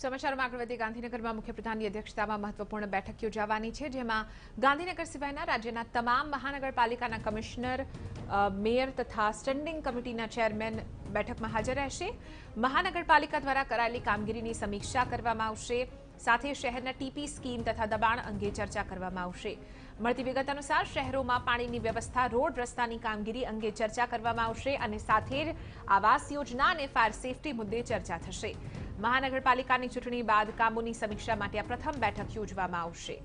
સમાચારમાં આગળ વધી ગાંધીનગરમાં મુખ્યપ્રધાનની અધ્યક્ષતામાં મહત્વપૂર્ણ બેઠક યોજાવાની છે, જેમાં ગાંધીનગર સિવાયના રાજ્યના તમામ મહાનગરપાલિકાના કમિશનર મેયર તથા સ્ટેન્ડિંગ કમિટીના ચેરમેન બેઠકમાં હાજર રહેશે. મહાનગરપાલિકા દ્વારા કરાયેલી કામગીરીની સમીક્ષા કરવામાં આવશે. સાથે શહેરના ટીપી સ્કીમ તથા દબાણ અંગે ચર્ચા કરવામાં આવશે. મળતી વિગત અનુસાર શહેરોમાં પાણીની વ્યવસ્થા, રોડ રસ્તાની કામગીરી અંગે ચર્ચા કરવામાં આવશે અને સાથે જ આવાસ યોજના અને ફાયર સેફટી મુદ્દે ચર્ચા થશે. મહાનગરપાલિકાની ચૂંટણી બાદ કામોની સમીક્ષા માટે આ પ્રથમ બેઠક યોજવામાં આવશે.